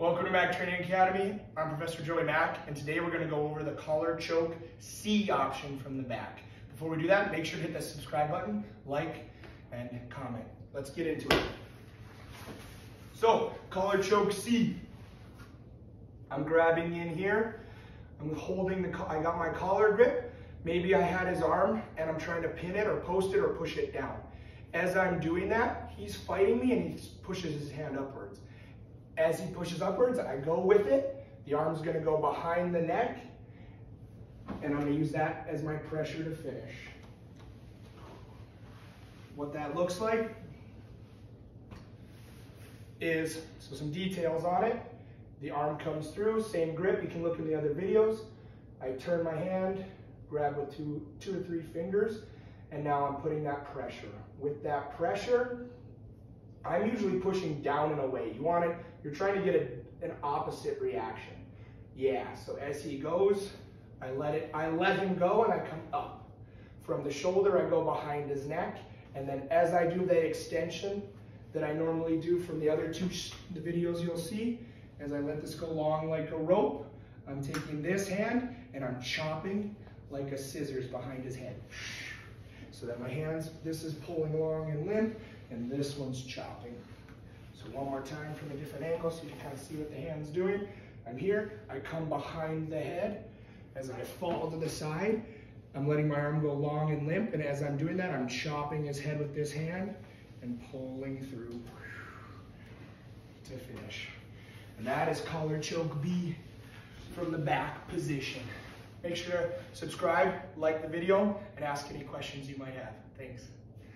Welcome to Mack Training Academy. I'm Professor Joey Mack, and today we're going to go over the collar choke C option from the back. Before we do that, make sure to hit the subscribe button, like, and comment. Let's get into it. So, collar choke C. I'm grabbing in here. I'm holding the, I got my collar grip. Maybe I had his arm and I'm trying to pin it or post it or push it down. As I'm doing that, he's fighting me and he pushes his hand upwards. As he pushes upwards, I go with it. The arm's gonna go behind the neck, and I'm gonna use that as my pressure to finish. What that looks like is, so some details on it. The arm comes through, same grip, you can look in the other videos. I turn my hand, grab with two, two or three fingers, and now I'm putting that pressure. With that pressure, I'm usually pushing down and away. You want it, you're trying to get a, an opposite reaction. Yeah, so as he goes, I let it, I let him go and I come up. From the shoulder, I go behind his neck. And then as I do that extension that I normally do from the other two the videos you'll see, as I let this go long like a rope, I'm taking this hand and I'm chopping like a scissors behind his head. So that my hands, this is pulling along and limp, and this one's chopping. So one more time from a different angle so you can kind of see what the hand's doing. I'm here, I come behind the head. As I fall to the side, I'm letting my arm go long and limp, and as I'm doing that, I'm chopping his head with this hand and pulling through to finish. And that is collar choke B from the back position. Make sure to subscribe, like the video, and ask any questions you might have. Thanks.